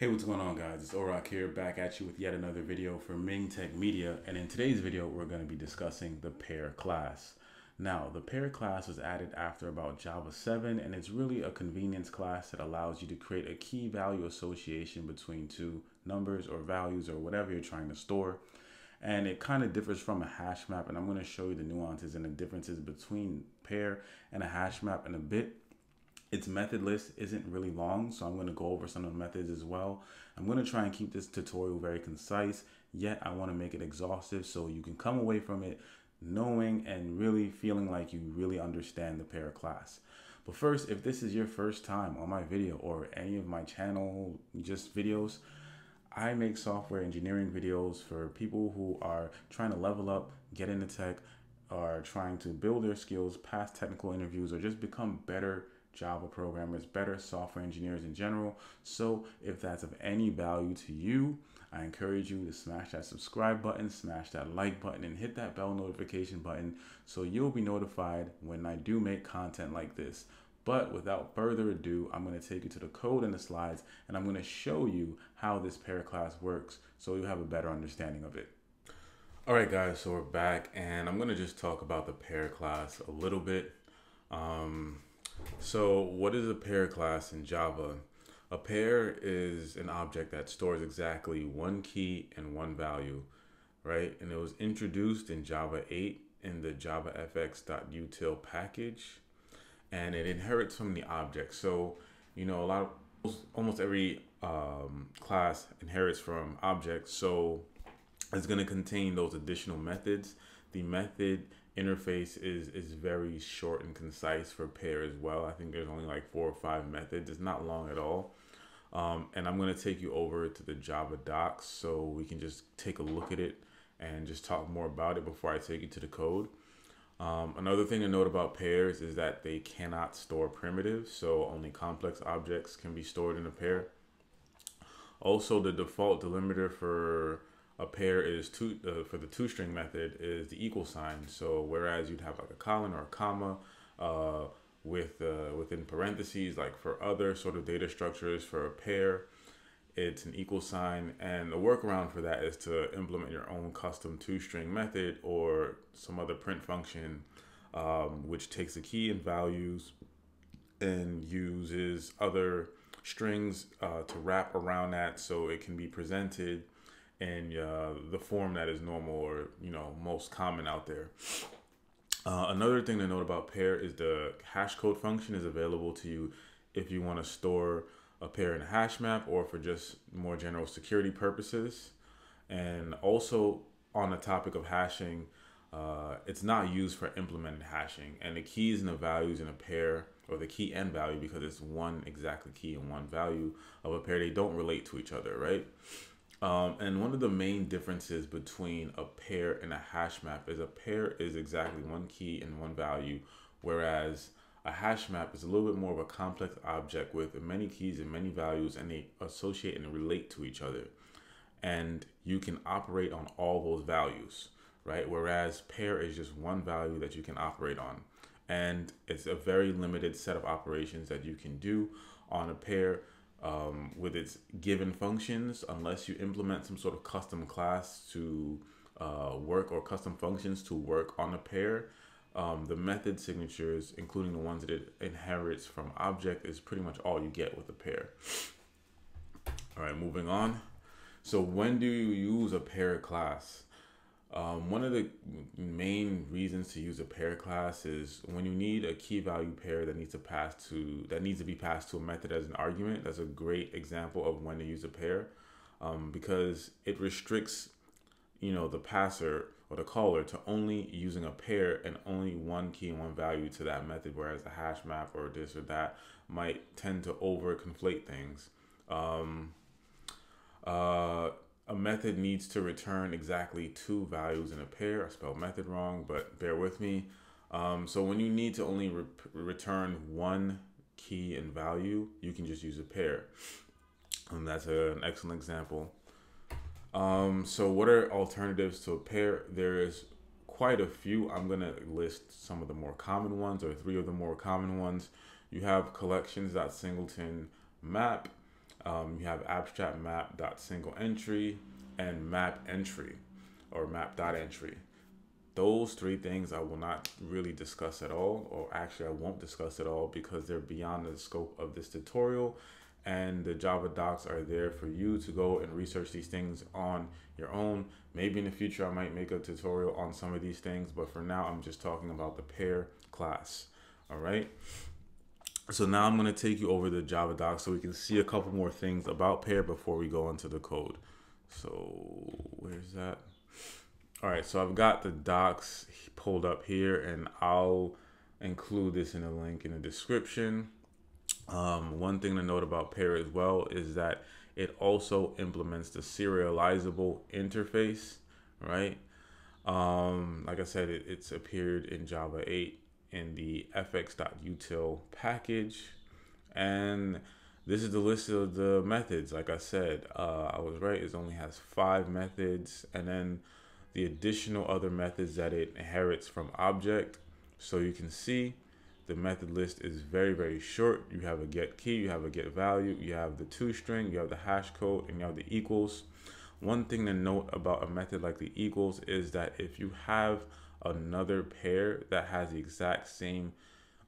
Hey, what's going on guys? It's Orok here, back at you with yet another video for Ming Tech Media. And in today's video, we're gonna be discussing the pair class. Now, the pair class was added after about Java 7, and it's really a convenience class that allows you to create a key value association between two numbers or values or whatever you're trying to store. And it kind of differs from a hash map, and I'm gonna show you the nuances and the differences between pair and a hash map in a bit its method list isn't really long, so I'm going to go over some of the methods as well. I'm going to try and keep this tutorial very concise, yet I want to make it exhaustive so you can come away from it knowing and really feeling like you really understand the pair class. But first, if this is your first time on my video or any of my channel just videos, I make software engineering videos for people who are trying to level up, get into tech, are trying to build their skills, pass technical interviews, or just become better Java programmers, better software engineers in general. So if that's of any value to you, I encourage you to smash that subscribe button, smash that like button, and hit that bell notification button so you'll be notified when I do make content like this. But without further ado, I'm going to take you to the code in the slides and I'm going to show you how this pair class works so you have a better understanding of it. All right, guys, so we're back and I'm going to just talk about the pair class a little bit. Um, so what is a pair class in Java? A pair is an object that stores exactly one key and one value, right? And it was introduced in Java 8 in the javafx.util package, and it inherits from the object. So, you know, a lot of almost every um, class inherits from objects. So it's going to contain those additional methods. The method interface is is very short and concise for pair as well. I think there's only like four or five methods. It's not long at all. Um, and I'm going to take you over to the Java docs so we can just take a look at it and just talk more about it before I take you to the code. Um, another thing to note about pairs is that they cannot store primitives, so only complex objects can be stored in a pair. Also, the default delimiter for a pair is two uh, for the to string method is the equal sign. So whereas you'd have like a colon or a comma uh, with uh, within parentheses, like for other sort of data structures for a pair, it's an equal sign. And the workaround for that is to implement your own custom to string method or some other print function, um, which takes the key and values and uses other strings uh, to wrap around that so it can be presented in uh, the form that is normal or you know most common out there. Uh, another thing to note about pair is the hash code function is available to you if you want to store a pair in a hash map or for just more general security purposes. And also on the topic of hashing, uh, it's not used for implemented hashing. And the keys and the values in a pair, or the key and value, because it's one exactly key and one value of a pair, they don't relate to each other, right? Um, and one of the main differences between a pair and a hash map is a pair is exactly one key and one value, whereas a hash map is a little bit more of a complex object with many keys and many values, and they associate and relate to each other. And you can operate on all those values, right? Whereas pair is just one value that you can operate on. And it's a very limited set of operations that you can do on a pair um, with its given functions unless you implement some sort of custom class to uh, work or custom functions to work on a pair. Um, the method signatures, including the ones that it inherits from object, is pretty much all you get with a pair. All right, moving on. So when do you use a pair class? Um, one of the main reasons to use a pair class is when you need a key value pair that needs to pass to that needs to be passed to a method as an argument. That's a great example of when to use a pair um, because it restricts, you know, the passer or the caller to only using a pair and only one key and one value to that method, whereas a hash map or this or that might tend to over conflate things. Um, uh, a method needs to return exactly two values in a pair. I spelled method wrong, but bear with me. Um, so when you need to only re return one key and value, you can just use a pair. And that's a, an excellent example. Um, so what are alternatives to a pair? There is quite a few. I'm going to list some of the more common ones or three of the more common ones. You have collections.singleton map, Um, you have abstract map dot single entry and map entry or map dot entry. Those three things I will not really discuss at all, or actually I won't discuss at all because they're beyond the scope of this tutorial and the Java docs are there for you to go and research these things on your own. Maybe in the future I might make a tutorial on some of these things, but for now I'm just talking about the pair class. All right. So now I'm going to take you over the Java docs so we can see a couple more things about pair before we go into the code. So where's that? All right, so I've got the docs pulled up here and I'll include this in a link in the description. Um, one thing to note about Pair as well is that it also implements the serializable interface, right? Um, like I said, it, it's appeared in Java 8 in the fx.util package. And this is the list of the methods. Like I said, uh, I was right, it only has five methods. And then the additional other methods that it inherits from object. So you can see the method list is very, very short. You have a get key, you have a get value, you have the to string, you have the hash code, and you have the equals. One thing to note about a method like the equals is that if you have another pair that has the exact same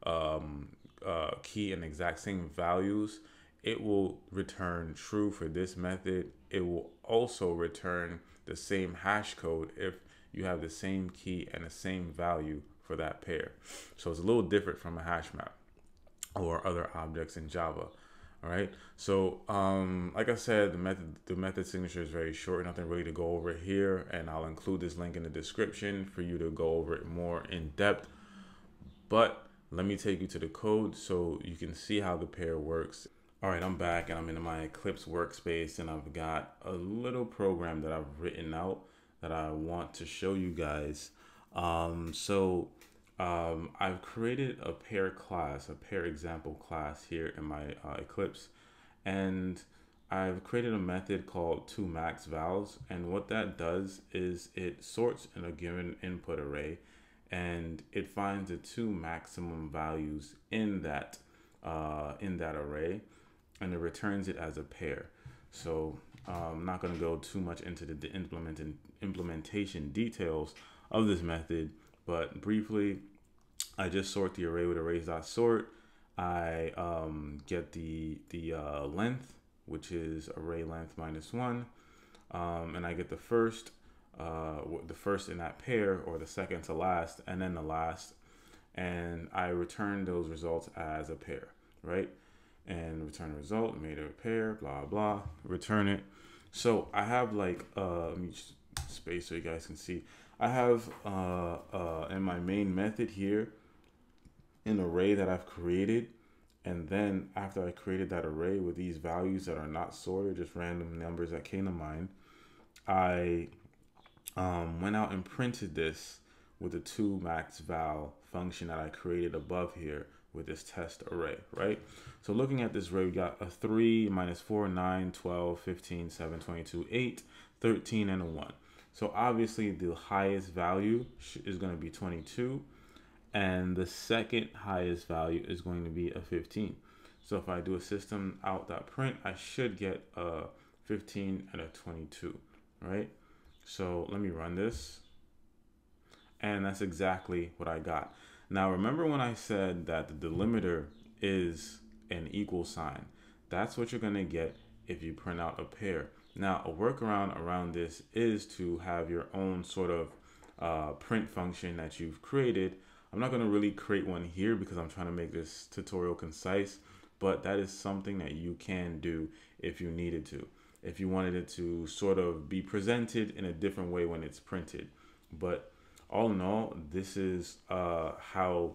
um, uh, key and exact same values, it will return true for this method. It will also return the same hash code if you have the same key and the same value for that pair. So it's a little different from a hash map or other objects in Java. All right. So, um, like I said, the method the method signature is very short. Nothing really to go over here, and I'll include this link in the description for you to go over it more in depth. But let me take you to the code so you can see how the pair works. All right, I'm back and I'm in my Eclipse workspace, and I've got a little program that I've written out that I want to show you guys. Um, so um, I've created a pair class, a pair example class here in my uh, Eclipse, and I've created a method called to max vals, and what that does is it sorts in a given input array, and it finds the two maximum values in that uh, in that array, and it returns it as a pair. So um, I'm not going to go too much into the, the implement implementation details of this method, but briefly, I just sort the array with arrays.sort. I um, get the, the uh, length, which is array length minus one, um, and I get the first, uh, the first in that pair, or the second to last, and then the last, and I return those results as a pair, right? And return result, made a pair, blah blah, return it. So I have like, uh, let me space so you guys can see. I have uh, uh, in my main method here an array that I've created. And then after I created that array with these values that are not sorted, just random numbers that came to mind, I um, went out and printed this with the two max val function that I created above here with this test array, right? So looking at this array, we got a 3, minus 4, 9, 12, 15, 7, 22, 8, 13, and a 1. So obviously the highest value is going to be 22 and the second highest value is going to be a 15. So if I do a system out that print, I should get a 15 and a 22, right? So let me run this. And that's exactly what I got. Now remember when I said that the delimiter is an equal sign. That's what you're going to get if you print out a pair. Now, a workaround around this is to have your own sort of uh, print function that you've created. I'm not going to really create one here because I'm trying to make this tutorial concise, but that is something that you can do if you needed to. If you wanted it to sort of be presented in a different way when it's printed. But all in all, this is uh, how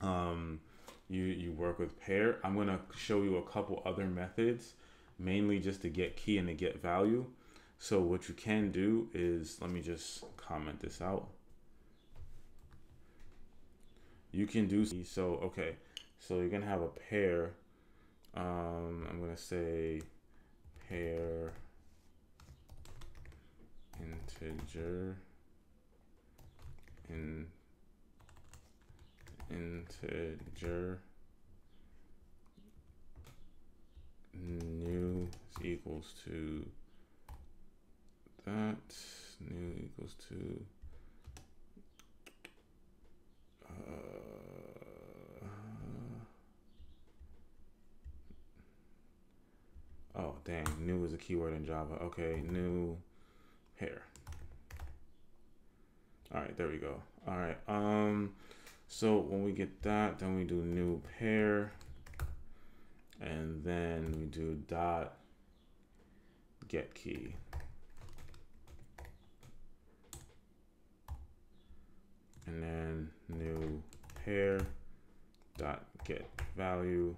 um, you, you work with pair. I'm going to show you a couple other methods mainly just to get key and to get value. So what you can do is, let me just comment this out. You can do, so okay, so you're gonna have a pair, um, I'm gonna say pair integer in integer new equals to that new equals to uh, oh dang. New is a keyword in java. Okay new pair all right there we go. All right um so when we get that then we do new pair and then we do dot get key. And then new pair dot get value.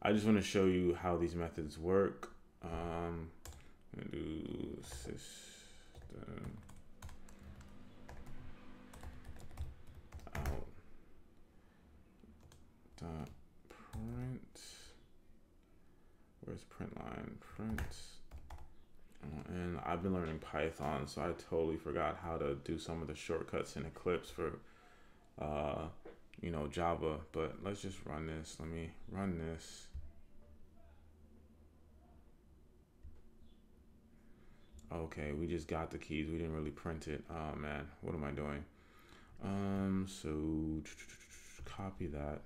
I just want to show you how these methods work. Um, I'm gonna do system out dot print. Where's print line? Print and I've been learning Python, so I totally forgot how to do some of the shortcuts in Eclipse for, uh, you know, Java. But let's just run this. Let me run this. Okay, we just got the keys. We didn't really print it. Oh man, what am I doing? Um, so copy that,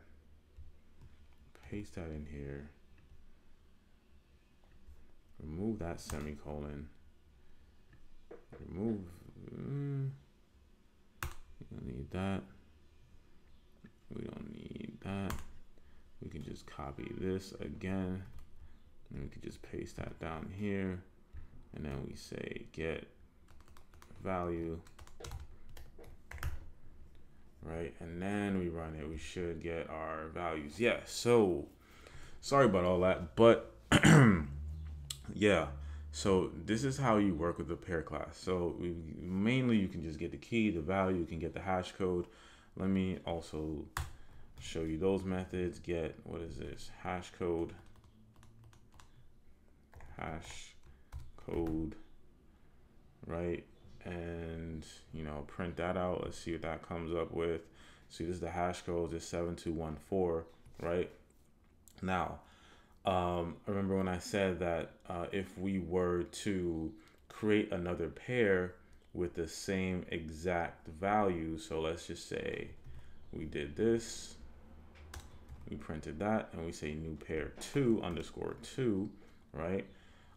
paste that in here remove that semicolon remove mm, we don't need that. We don't need that. We can just copy this again and we can just paste that down here and then we say get value right? And then we run it. We should get our values. Yeah so sorry about all that but yeah so this is how you work with the pair class. So we, mainly you can just get the key the value you can get the hash code. Let me also show you those methods. Get what is this? Hash code. Hash code right? And you know print that out. Let's see what that comes up with. See this is the hash code. Is 7214 right? Now um, I remember when I said that uh, if we were to create another pair with the same exact value, so let's just say we did this, we printed that, and we say new pair two underscore two, right?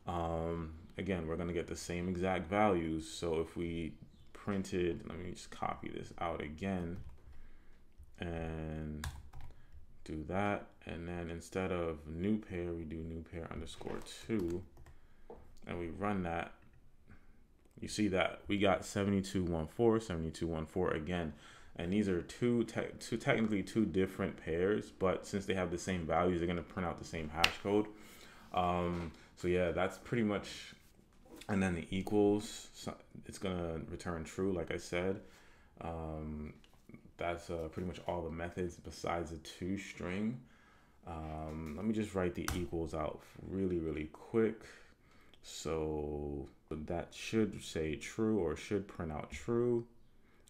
Um, again, we're gonna get the same exact values. So if we printed, let me just copy this out again and do that. And then instead of new pair, we do new pair underscore two. And we run that. You see that we got 7214, 7214 again. And these are two, te two technically two different pairs, but since they have the same values, they're gonna print out the same hash code. Um, so yeah, that's pretty much, and then the equals, so it's gonna return true, like I said. Um, that's uh, pretty much all the methods besides the to string. Um, let me just write the equals out really, really quick. So that should say true or should print out true,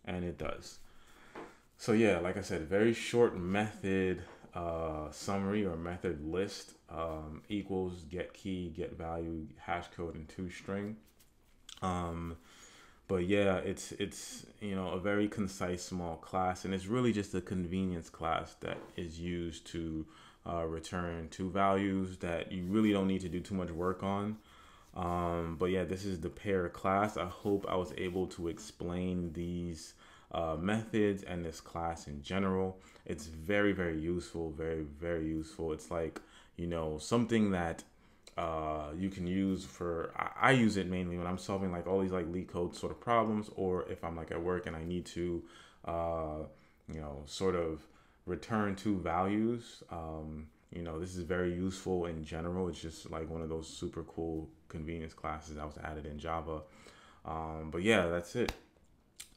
and it does. So yeah, like I said, very short method uh, summary or method list um, equals get key, get value, hash code, and to string. Um, but yeah, it's it's you know a very concise small class, and it's really just a convenience class that is used to uh, return two values that you really don't need to do too much work on. Um, but yeah, this is the pair class. I hope I was able to explain these uh, methods and this class in general. It's very very useful, very very useful. It's like you know something that uh, you can use for I, I, use it mainly when I'm solving like all these like LeetCode sort of problems or if I'm like at work and I need to uh, you know sort of return two values um, you know this is very useful in general. It's just like one of those super cool convenience classes that was added in Java. Um, but yeah that's it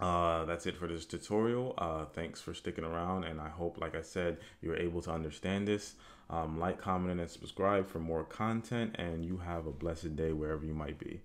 uh, that's it for this tutorial. Uh, thanks for sticking around, and I hope, like I said, you're able to understand this. Um, like, comment, and subscribe for more content, and you have a blessed day wherever you might be.